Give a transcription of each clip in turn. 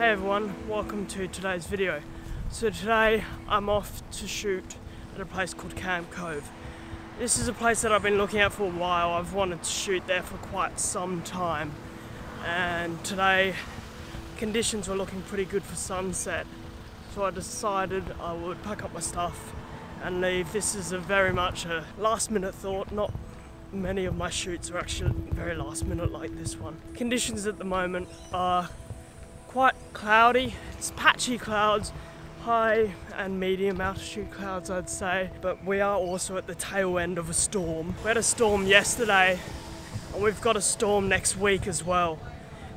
Hey everyone, welcome to today's video. So today I'm off to shoot at a place called Camp Cove. This is a place that I've been looking at for a while. I've wanted to shoot there for quite some time. And today conditions were looking pretty good for sunset. So I decided I would pack up my stuff and leave. This is a very much a last minute thought, not many of my shoots are actually very last minute like this one. Conditions at the moment are quite cloudy. It's patchy clouds, high and medium altitude clouds, I'd say. But we are also at the tail end of a storm. We had a storm yesterday, and we've got a storm next week as well.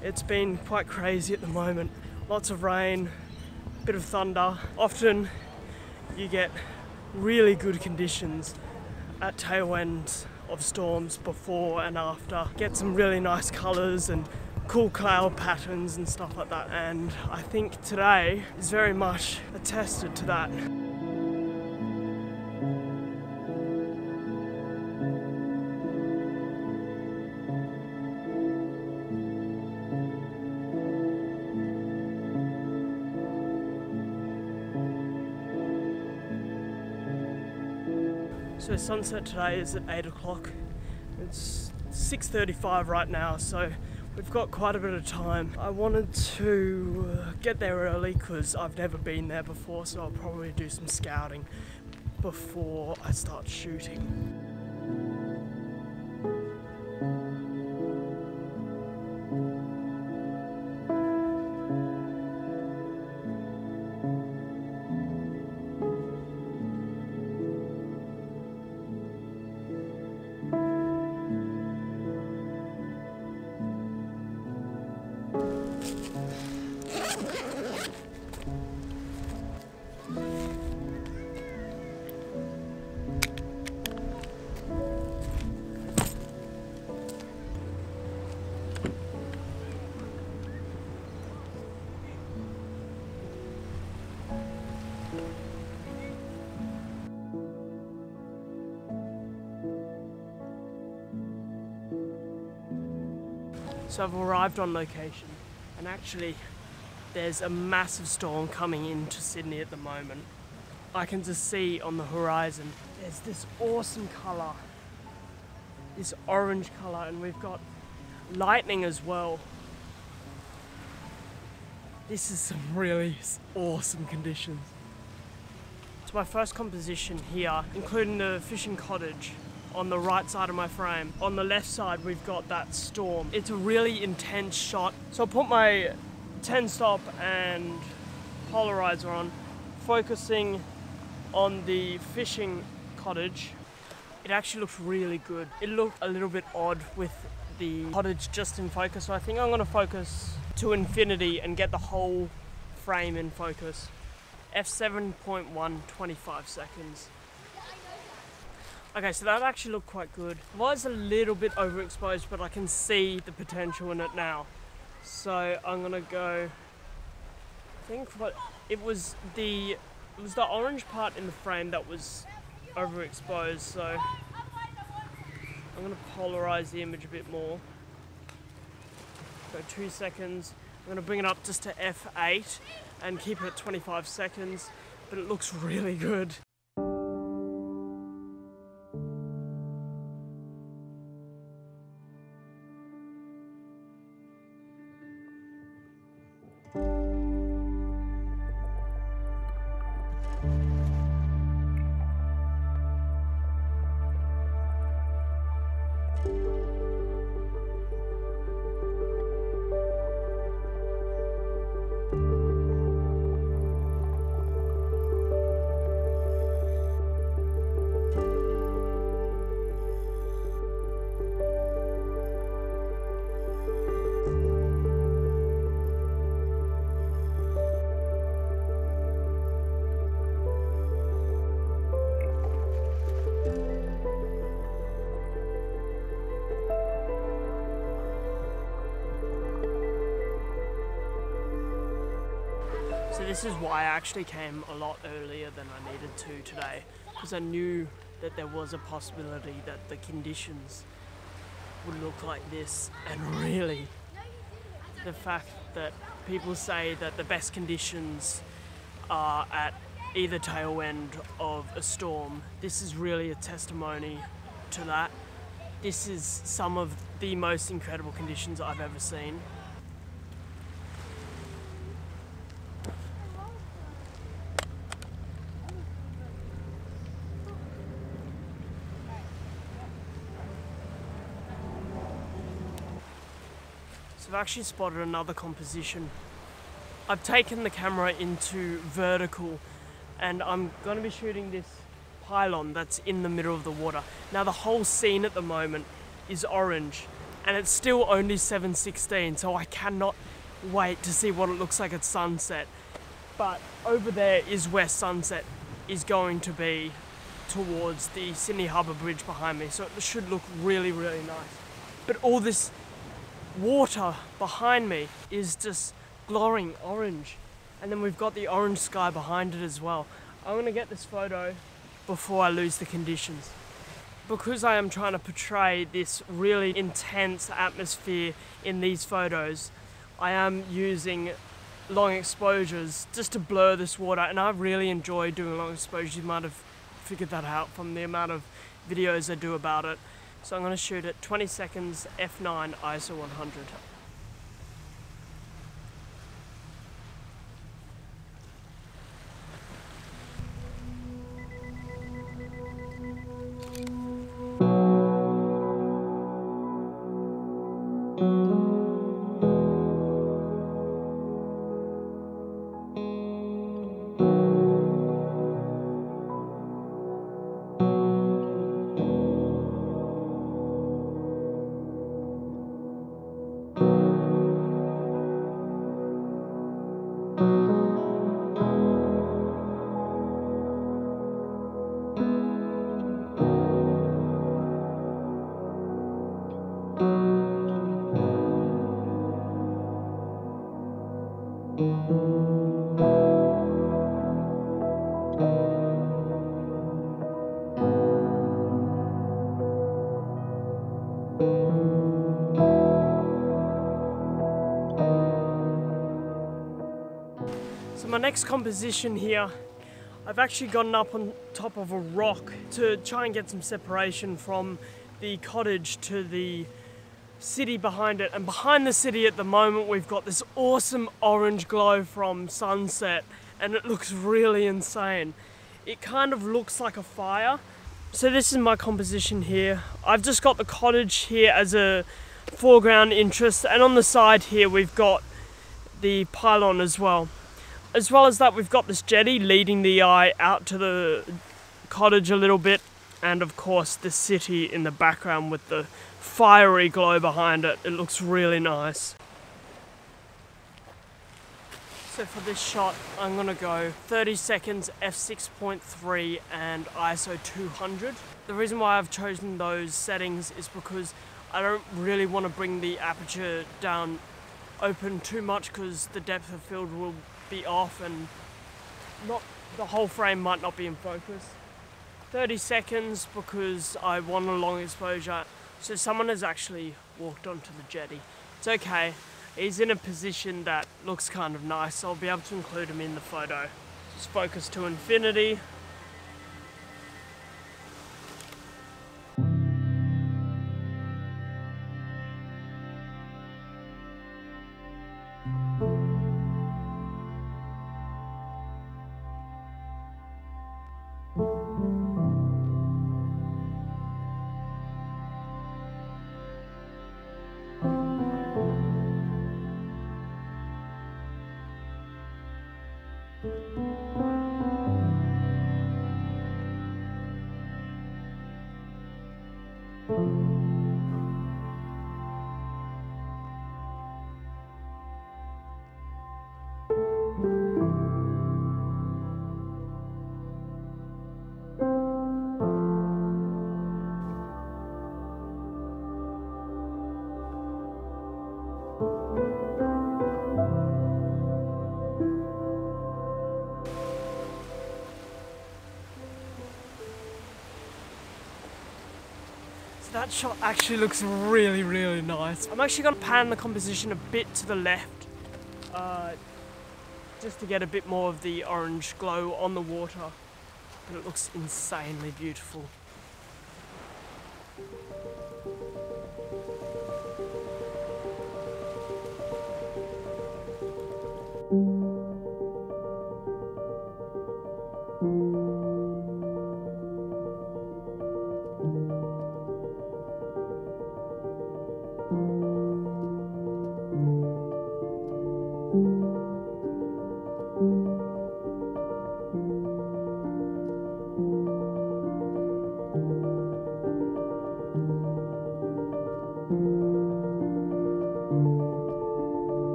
It's been quite crazy at the moment. Lots of rain, bit of thunder. Often you get really good conditions at tail ends of storms before and after. Get some really nice colours and cool cloud patterns and stuff like that. And I think today is very much attested to that. So sunset today is at 8 o'clock. It's 6.35 right now, so we've got quite a bit of time. I wanted to uh, get there early because I've never been there before, so I'll probably do some scouting before I start shooting. So I've arrived on location, and actually, there's a massive storm coming into Sydney at the moment. I can just see on the horizon, there's this awesome colour, this orange colour, and we've got lightning as well. This is some really awesome conditions. It's my first composition here, including the fishing cottage on the right side of my frame. On the left side, we've got that storm. It's a really intense shot. So I put my 10 stop and polarizer on, focusing on the fishing cottage. It actually looks really good. It looked a little bit odd with the cottage just in focus, so I think I'm gonna focus to infinity and get the whole frame in focus. F7.1, 25 seconds. Okay, so that actually looked quite good. Was a little bit overexposed, but I can see the potential in it now. So I'm gonna go. I think what it was the it was the orange part in the frame that was overexposed. So I'm gonna polarize the image a bit more. Go two seconds. I'm gonna bring it up just to f8 and keep it at 25 seconds. But it looks really good. This is why I actually came a lot earlier than I needed to today because I knew that there was a possibility that the conditions would look like this and really the fact that people say that the best conditions are at either tail end of a storm. This is really a testimony to that. This is some of the most incredible conditions I've ever seen. Actually spotted another composition. I've taken the camera into vertical and I'm going to be shooting this pylon that's in the middle of the water. Now the whole scene at the moment is orange and it's still only 7.16 so I cannot wait to see what it looks like at sunset. But over there is where sunset is going to be towards the Sydney Harbour Bridge behind me so it should look really really nice. But all this water behind me is just glowing orange and then we've got the orange sky behind it as well. I'm gonna get this photo before I lose the conditions. Because I am trying to portray this really intense atmosphere in these photos, I am using long exposures just to blur this water and I really enjoy doing long exposures. You might have figured that out from the amount of videos I do about it. So I'm going to shoot at 20 seconds f9 ISO 100. So my next composition here, I've actually gotten up on top of a rock to try and get some separation from the cottage to the city behind it. And behind the city at the moment, we've got this awesome orange glow from sunset and it looks really insane. It kind of looks like a fire. So this is my composition here. I've just got the cottage here as a foreground interest and on the side here we've got the pylon as well. As well as that we've got this jetty leading the eye out to the cottage a little bit and of course the city in the background with the fiery glow behind it. It looks really nice. So for this shot, I'm gonna go 30 seconds f6.3 and ISO 200. The reason why I've chosen those settings is because I don't really want to bring the aperture down open too much because the depth of field will be off and not the whole frame might not be in focus. 30 seconds because I want a long exposure. So someone has actually walked onto the jetty. It's okay. He's in a position that looks kind of nice. I'll be able to include him in the photo. Just focus to infinity. That shot actually looks really, really nice. I'm actually gonna pan the composition a bit to the left, uh, just to get a bit more of the orange glow on the water. But it looks insanely beautiful.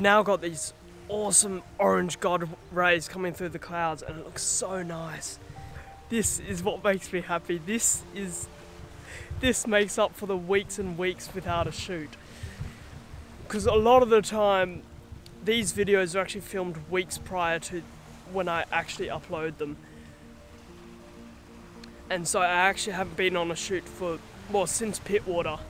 We've now got these awesome orange god rays coming through the clouds and it looks so nice. This is what makes me happy. This is this makes up for the weeks and weeks without a shoot. Because a lot of the time these videos are actually filmed weeks prior to when I actually upload them. And so I actually haven't been on a shoot for well since Pittwater.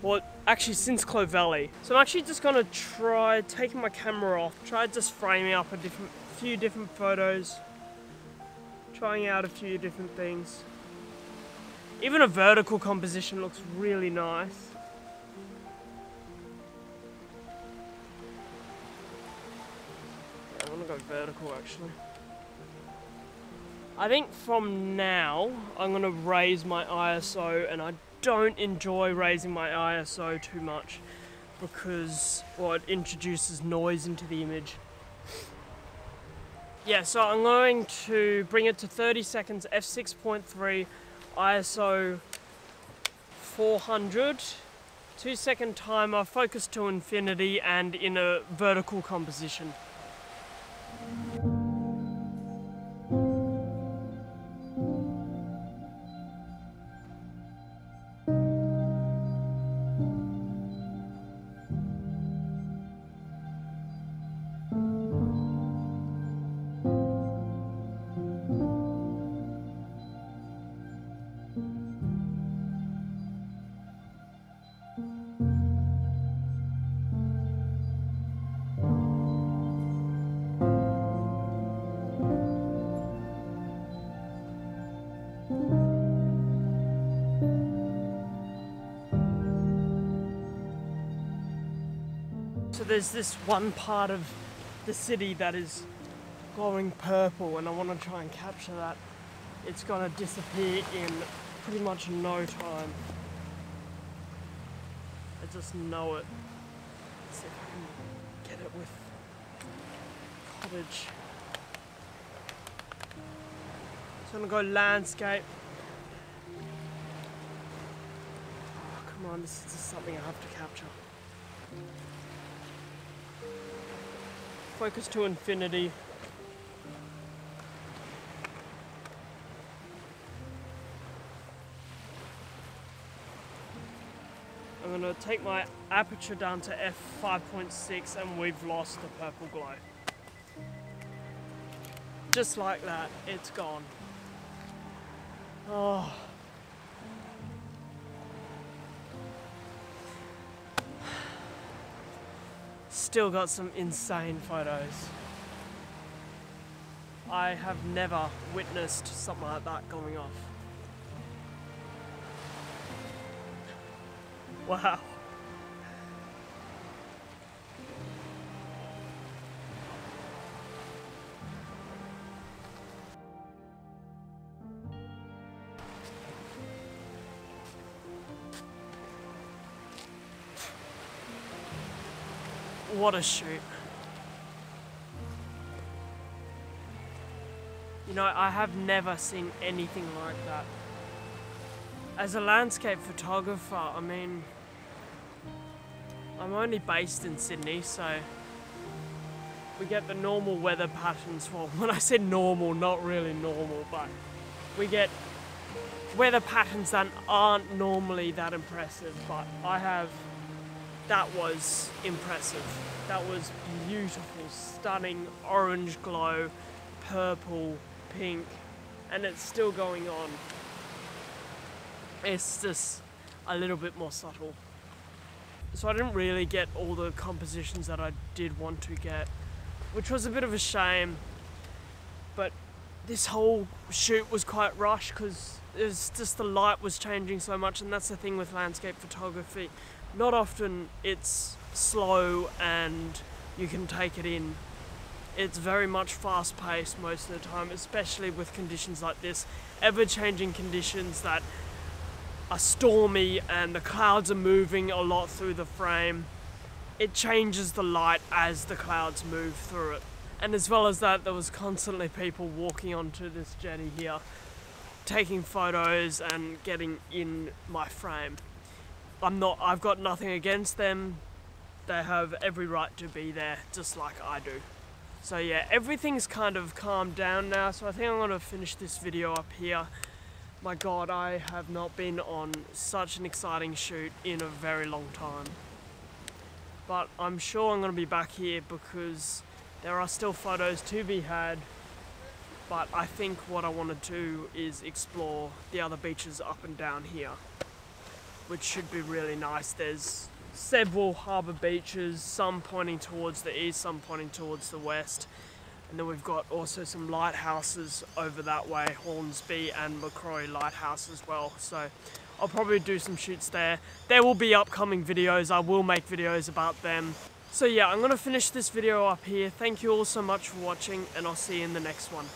Well, actually since Clovelly. So I'm actually just gonna try taking my camera off, try just framing up a different, few different photos, trying out a few different things. Even a vertical composition looks really nice. I wanna go vertical actually. I think from now, I'm gonna raise my ISO and I don't enjoy raising my ISO too much because well, it introduces noise into the image. Yeah, so I'm going to bring it to 30 seconds, f6.3, ISO 400, two second timer, focus to infinity and in a vertical composition. There's this one part of the city that is glowing purple and I want to try and capture that. It's going to disappear in pretty much no time. I just know it. Let's see if I can get it with cottage. So I'm going to go landscape. Oh, come on, this is just something I have to capture. Focus to infinity. I'm going to take my aperture down to f5.6 and we've lost the purple glow. Just like that, it's gone. Oh. Still got some insane photos. I have never witnessed something like that going off. Wow. What a shoot. You know, I have never seen anything like that. As a landscape photographer, I mean, I'm only based in Sydney, so we get the normal weather patterns. Well, when I said normal, not really normal, but we get weather patterns that aren't normally that impressive, but I have that was impressive. That was beautiful, stunning orange glow, purple, pink, and it's still going on. It's just a little bit more subtle. So I didn't really get all the compositions that I did want to get, which was a bit of a shame. But this whole shoot was quite rushed because it's just the light was changing so much, and that's the thing with landscape photography. Not often it's slow and you can take it in. It's very much fast paced most of the time, especially with conditions like this, ever changing conditions that are stormy and the clouds are moving a lot through the frame. It changes the light as the clouds move through it. And as well as that, there was constantly people walking onto this jetty here, taking photos and getting in my frame. I'm not, I've got nothing against them. They have every right to be there, just like I do. So yeah, everything's kind of calmed down now, so I think I'm gonna finish this video up here. My god, I have not been on such an exciting shoot in a very long time. But I'm sure I'm gonna be back here because there are still photos to be had. But I think what I want to do is explore the other beaches up and down here which should be really nice. There's several harbour beaches, some pointing towards the east, some pointing towards the west. And then we've got also some lighthouses over that way, Hornby and Macquarie Lighthouse as well. So I'll probably do some shoots there. There will be upcoming videos, I will make videos about them. So yeah, I'm going to finish this video up here. Thank you all so much for watching and I'll see you in the next one.